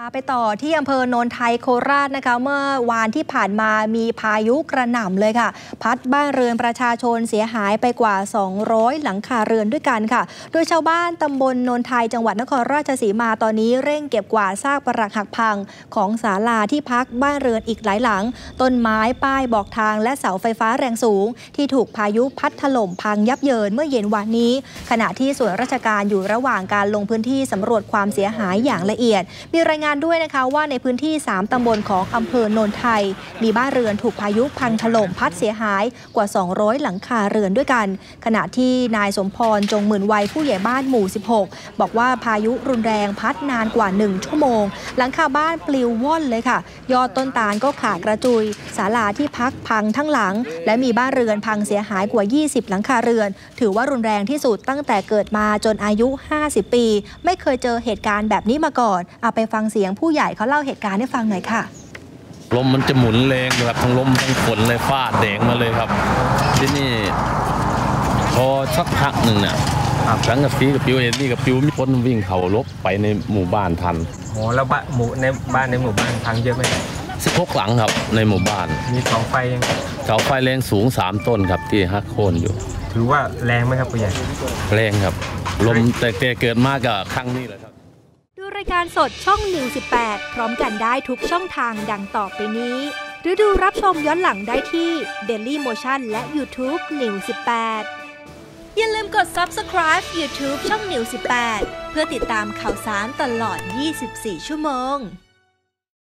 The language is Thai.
พาไปต่อที่อำเภอโนนไทยโคราชนะคะ เมื่อวานที่ผ่านมามีพายุกระหน่ำเลยค่ะ พัดบ้านเรือนประชาชนเสียหายไปกว่า 200 หลังคาเรือนด้วยกันค่ะ โดยชาวบ้านตำบลโนนไทยจังหวัดนครราชสีมาตอนนี้เร่งเก็บกวาดซากปรักหักพังของศาลาที่พักบ้านเรือนอีกหลายหลัง ต้นไม้ป้ายบอกทางและเสาไฟฟ้าแรงสูง ที่ถูกพายุพัดถล่มพังยับเยินเมื่อเย็นวานนี้ ขณะที่ส่วนราชการอยู่ระหว่างการลงพื้นที่สำรวจความเสียหายอย่างละเอียดมีรายงานด้วยนะคะว่าในพื้นที่ 3 ตำบลของอำเภอโนนไทย มีบ้านเรือนถูกพายุพังถล่มพัดเสียหายกว่า 200 หลังคาเรือนด้วยกัน ขณะที่นายสมพรจงหมื่นวัยผู้ใหญ่บ้านหมู่ 16 บอกว่าพายุรุนแรงพัดนานกว่า 1 ชั่วโมง หลังคาบ้านปลิวว่อนเลยค่ะ ยอดต้นตาลก็ขาดกระจุยศาลาที่พักพังทั้งหลัง และมีบ้านเรือนพังเสียหายกว่า 20 หลังคาเรือน ถือว่ารุนแรงที่สุดตั้งแต่เกิดมาจนอายุ 50 ปี ไม่เคยเจอเหตุการณ์แบบนี้มาก่อนเอาไปฟังเสียงผู้ใหญ่เขาเล่าเหตุการณ์ให้ฟังหน่อยค่ะ ลมมันจะหมุนแรงแบบทั้งลมทั้งฝนเลยฟาดแดงมาเลยครับ ที่นี่ พอสักพักหนึ่งเนี่ยสังกะสีกับปิวเห็นนี่กับปิวมีคนวิ่งเขาลบไปในหมู่บ้านทันโอ้แล้วบ้านหมู่ในบ้านในหมู่บ้านพังเยอะไหมสิบหกหลังครับในหมู่บ้าน มีเสาไฟยังเสาไฟแรงสูงสามต้นครับที่ฮักโค่นอยู่ ถือว่าแรงไหมครับผู้ใหญ่แรงครับ ลมแต่แต่เกิดมากกับครั้งนี้แหละครับดู รายการสดช่องนิว18 พร้อมกันได้ทุกช่องทางดังต่อไปนี้ หรือดูรับชมย้อนหลังได้ที่ Daily Motion และ YouTube New 18 อย่าลืมกด Subscribe YouTube ช่อง New 18 เพื่อติดตามข่าวสารตลอด 24 ชั่วโมง